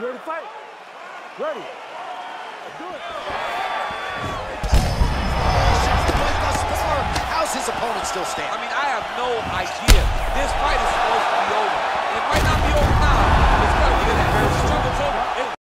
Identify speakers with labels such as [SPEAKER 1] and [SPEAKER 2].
[SPEAKER 1] You ready to fight? Ready. Let's do it.
[SPEAKER 2] How's his opponent still standing?
[SPEAKER 3] I mean, I have no idea.